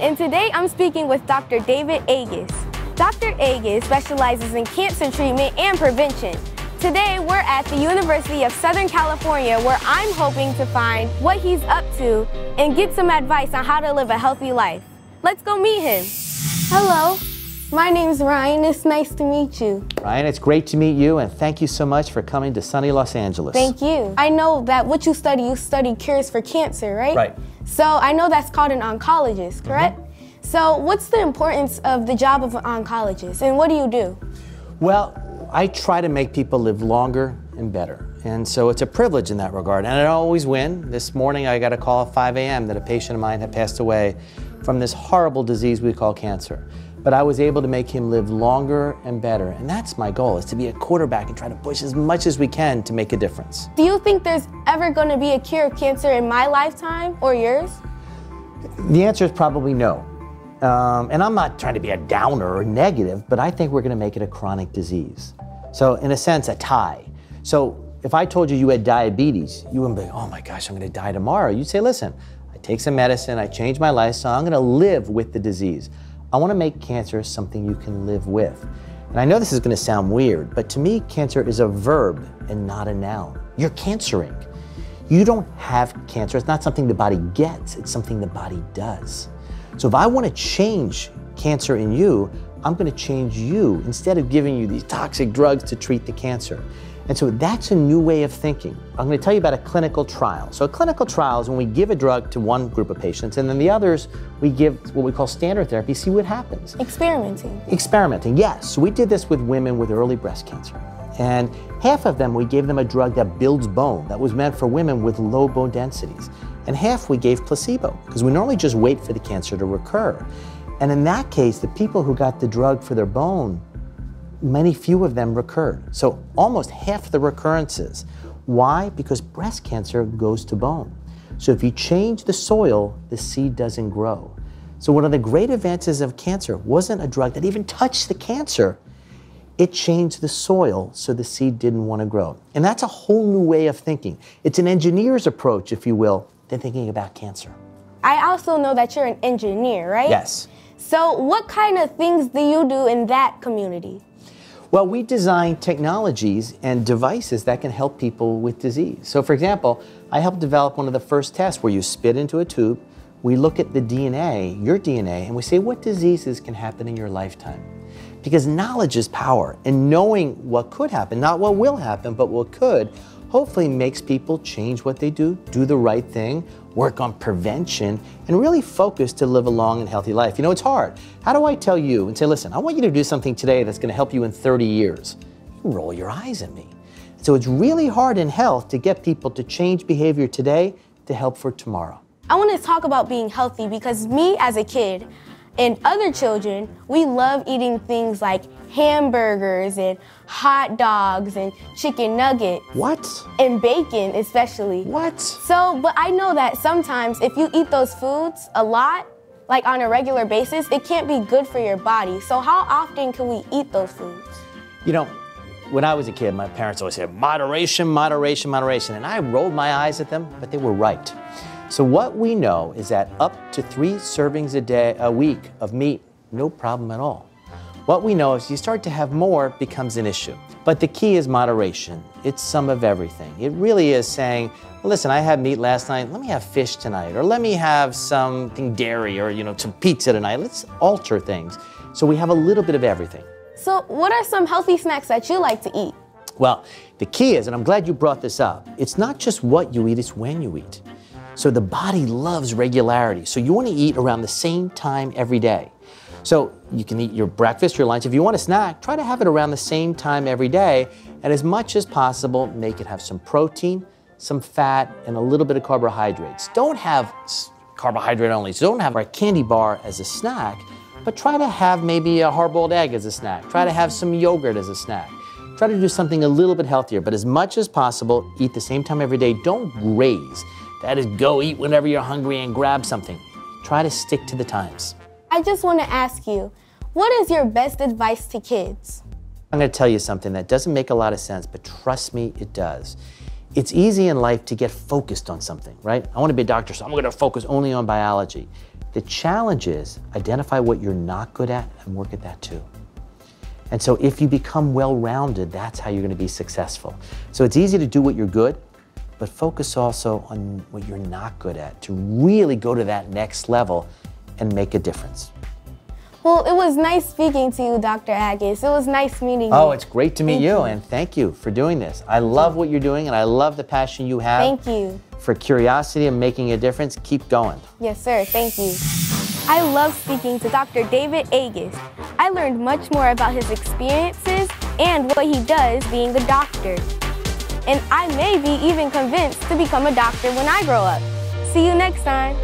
And today I'm speaking with Dr. David Agus. Dr. Agus specializes in cancer treatment and prevention. Today, we're at the University of Southern California where I'm hoping to find what he's up to and get some advice on how to live a healthy life. Let's go meet him. Hello, my name's Ryann. It's nice to meet you. Ryann, it's great to meet you, and thank you so much for coming to sunny Los Angeles. Thank you. I know that what you study, you study cures for cancer, right? Right. So I know that's called an oncologist, correct? Mm-hmm. So what's the importance of the job of an oncologist, and what do you do? Well, I try to make people live longer and better. And so it's a privilege in that regard. And I always win. This morning I got a call at 5 a.m. that a patient of mine had passed away from this horrible disease we call cancer. But I was able to make him live longer and better. And that's my goal, is to be a quarterback and try to push as much as we can to make a difference. Do you think there's ever going to be a cure of cancer in my lifetime or yours? The answer is probably no. Um, and I'm not trying to be a downer or negative, but I think we're going to make it a chronic disease. So, in a sense, a tie. So, if I told you you had diabetes, you wouldn't be, oh my gosh, I'm going to die tomorrow. You'd say, listen, I take some medicine, I change my lifestyle, I'm gonna live with the disease. I wanna make cancer something you can live with. And I know this is gonna sound weird, but to me, cancer is a verb and not a noun. You're cancering. You don't have cancer. It's not something the body gets, it's something the body does. So if I wanna change cancer in you, I'm gonna change you instead of giving you these toxic drugs to treat the cancer. And so that's a new way of thinking. I'm going to tell you about a clinical trial. So, a clinical trial is when we give a drug to one group of patients, and then the others, we give what we call standard therapy, see what happens. Experimenting. Experimenting, yes. So, we did this with women with early breast cancer. And half of them, we gave them a drug that builds bone, that was meant for women with low bone densities. And half we gave placebo, because we normally just wait for the cancer to recur. And in that case, the people who got the drug for their bone many few of them recurred. So almost half the recurrences. Why? Because breast cancer goes to bone. So if you change the soil, the seed doesn't grow. So one of the great advances of cancer wasn't a drug that even touched the cancer. It changed the soil so the seed didn't want to grow. And that's a whole new way of thinking. It's an engineer's approach, if you will, than thinking about cancer. I also know that you're an engineer, right? Yes. So what kind of things do you do in that community? Well, we design technologies and devices that can help people with disease. So, for example, I helped develop one of the first tests where you spit into a tube, we look at the DNA, your DNA, and we say what diseases can happen in your lifetime. Because knowledge is power, and knowing what could happen, not what will happen, but what could, hopefully makes people change what they do, do the right thing, work on prevention, and really focus to live a long and healthy life. You know, it's hard. How do I tell you and say, listen, I want you to do something today that's going to help you in 30 years? You roll your eyes at me. So it's really hard in health to get people to change behavior today to help for tomorrow. I want to talk about being healthy because me as a kid and other children, we love eating things like hamburgers and hot dogs and chicken nuggets. What? And bacon, especially. What? So, but I know that sometimes if you eat those foods a lot, like on a regular basis, it can't be good for your body. So, how often can we eat those foods? You know, when I was a kid, my parents always said, moderation, moderation, moderation. And I rolled my eyes at them, but they were right. So, what we know is that up to three servings a day, a week of meat, no problem at all. What we know is you start to have more becomes an issue. But the key is moderation. It's some of everything. It really is saying, well, listen, I had meat last night. Let me have fish tonight. Or let me have something dairy or, you know, some pizza tonight. Let's alter things. So we have a little bit of everything. So what are some healthy snacks that you like to eat? Well, the key is, and I'm glad you brought this up, it's not just what you eat, it's when you eat. So the body loves regularity. So you want to eat around the same time every day. So you can eat your breakfast, your lunch. If you want a snack, try to have it around the same time every day. And as much as possible, make it have some protein, some fat, and a little bit of carbohydrates. Don't have carbohydrate only. So don't have a candy bar as a snack, but try to have maybe a hard-boiled egg as a snack. Try to have some yogurt as a snack. Try to do something a little bit healthier, but as much as possible, eat the same time every day. Don't graze. That is go eat whenever you're hungry and grab something. Try to stick to the times. I just want to ask you, what is your best advice to kids? I'm going to tell you something that doesn't make a lot of sense, but trust me, it does. it's easy in life to get focused on something, right? I want to be a doctor, so I'm going to focus only on biology. The challenge is identify what you're not good at and work at that too. And so if you become well-rounded, that's how you're going to be successful. So it's easy to do what you're good, but focus also on what you're not good at to really go to that next level and make a difference. Well, it was nice speaking to you, Dr. Agus. It was nice meeting you. Oh, it's great to meet you, you. and thank you for doing this. I love what you're doing, and I love the passion you have Thank you. for curiosity and making a difference. Keep going. Yes, sir. Thank you. I love speaking to Dr. David Agus. I learned much more about his experiences and what he does being a doctor. And I may be even convinced to become a doctor when I grow up. See you next time.